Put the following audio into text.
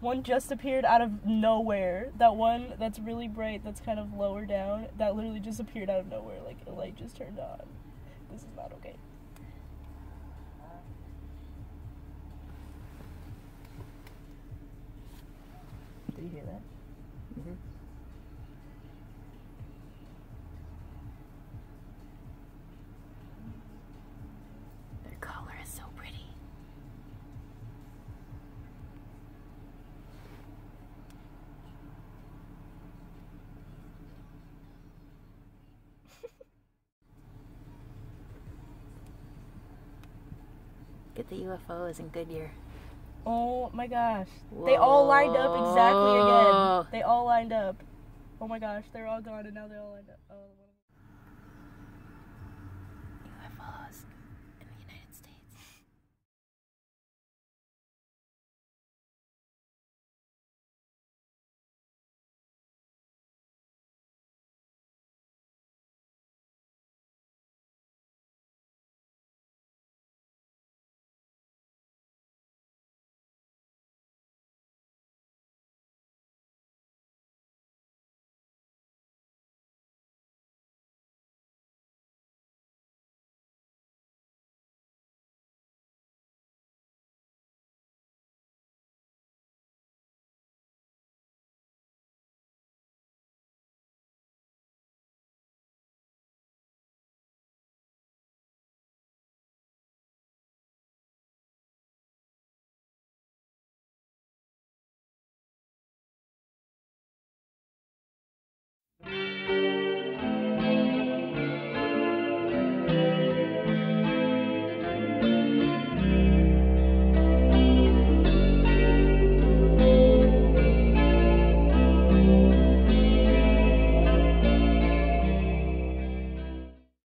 One just appeared out of nowhere. That one that's really bright, that's kind of lower down, that literally just appeared out of nowhere. Like a light just turned on. This is not okay. Did you hear that? Mm-hmm. Get the UFOs in Goodyear. Oh my gosh. They all lined up exactly again. They all lined up. Oh my gosh, they're all gone and now they're all lined up. Oh,